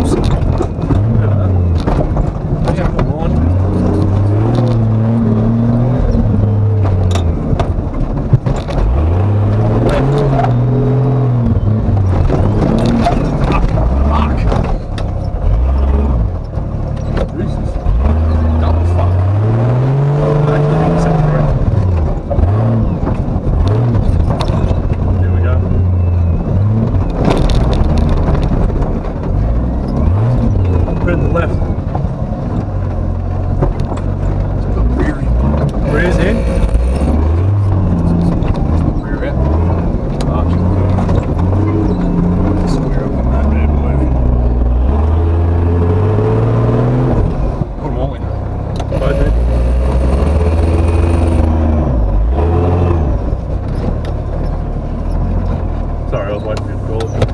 Thompson. gold.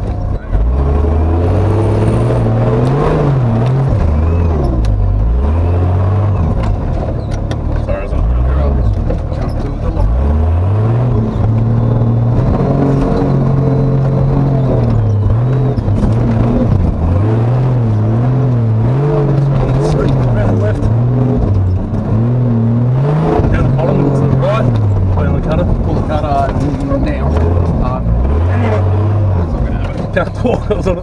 ってなその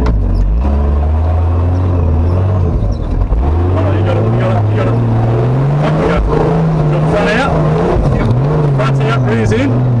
Got it. Up we go. Got flat out. Yep. Out, rears in.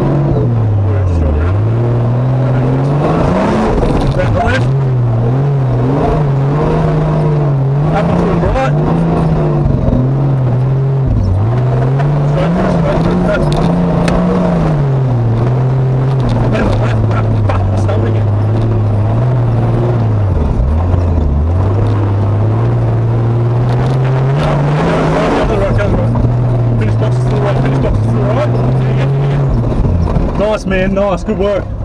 man. Nice, good work.